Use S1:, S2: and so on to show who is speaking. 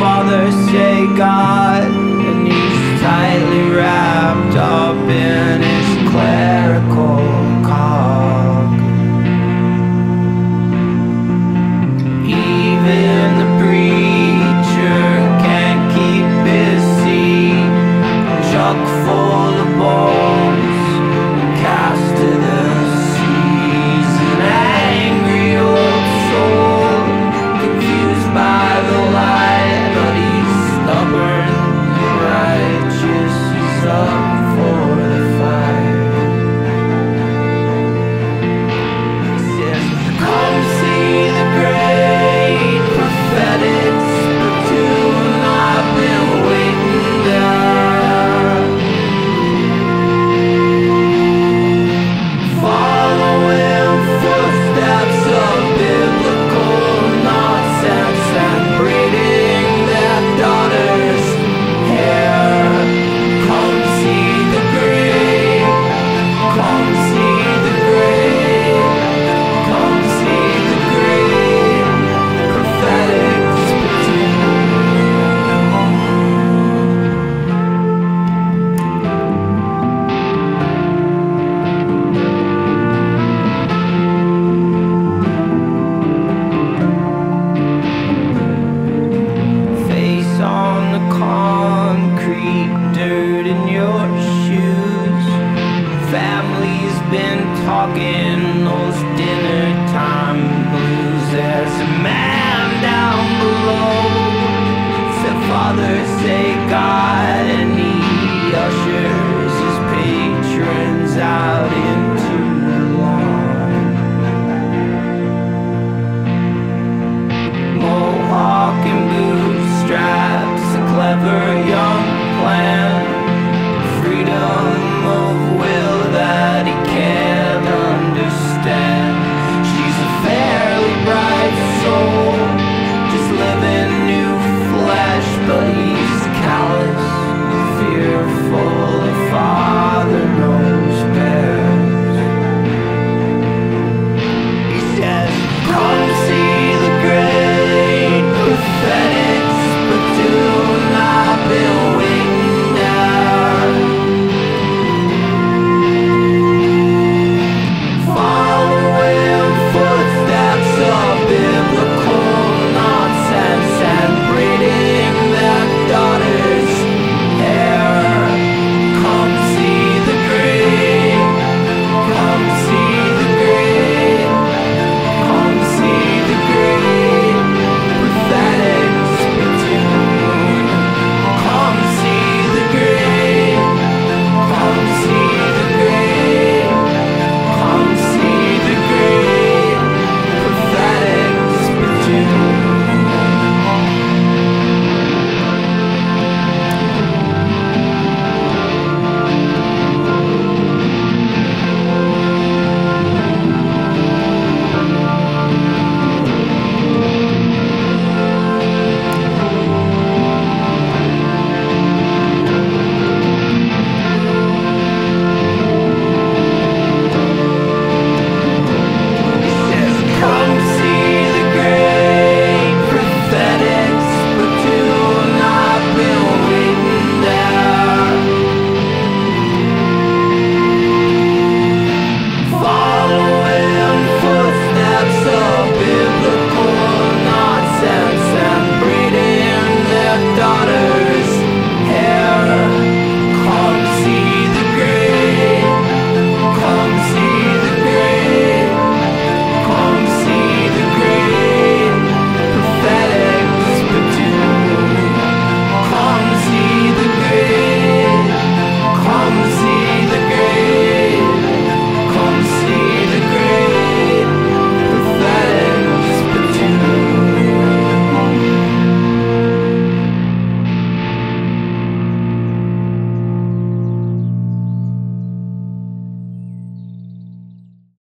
S1: Father, say God. walking those dinner time blues. There's a man down below. For "Father, say God.